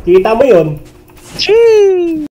Kita mo yun. Chee!